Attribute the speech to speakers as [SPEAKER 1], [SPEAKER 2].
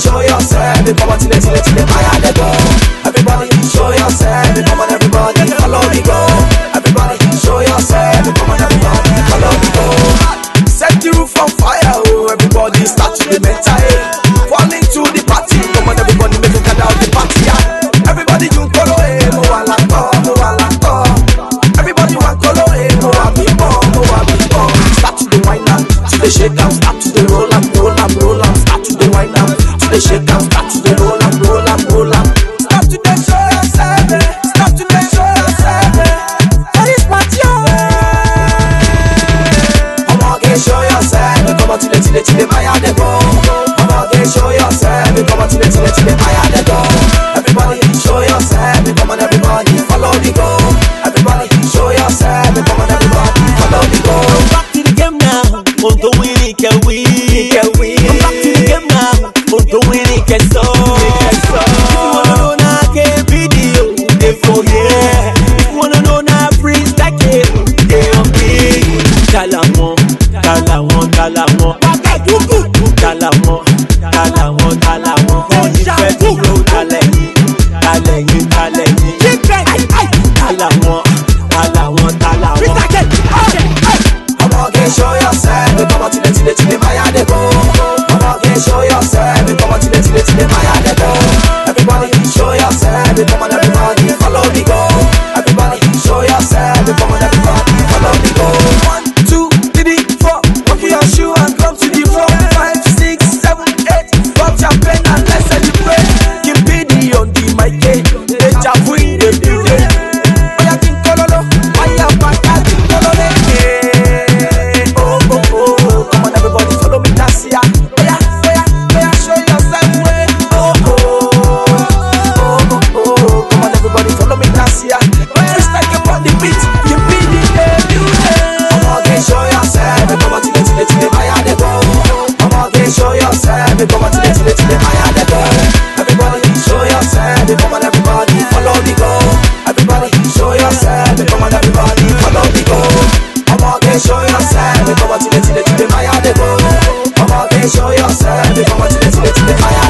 [SPEAKER 1] show yourself. Come on, till it, till it, till it, higher they go. Everybody show yourself. Come on, everybody, follow me go. Everybody show yourself. Come on, everybody, follow me go. Set the roof on fire, oh everybody, start to the mental. Fall into the party. Come on, everybody, make a gather of the party. Yeah. Everybody, you follow him. Mo wa la ko, mo wa la ko. Everybody, want follow him. Mo wa bi mo, mo wa bi mo. Start to the wine to the shake and start. The shake and
[SPEAKER 2] kàlàmọ́ kàlàmọ́ kàlàmọ́ pàkàdúkù kàlàmọ́ kàlàmọ́ kàlàmọ́ ìfẹ́ tí yóò dalẹ̀ yìí dalẹ̀ yìí dalẹ̀ yìí kàlàmọ́ kàlàmọ́ kàlàmọ́. Ọmọge show yourself, ọmọ tilẹ̀ tilẹ̀ tilẹ̀ máa yá dé kó.
[SPEAKER 1] Ọmọge show yourself. Come I want to let it, let it, my Come on, show yourself. let it, my heart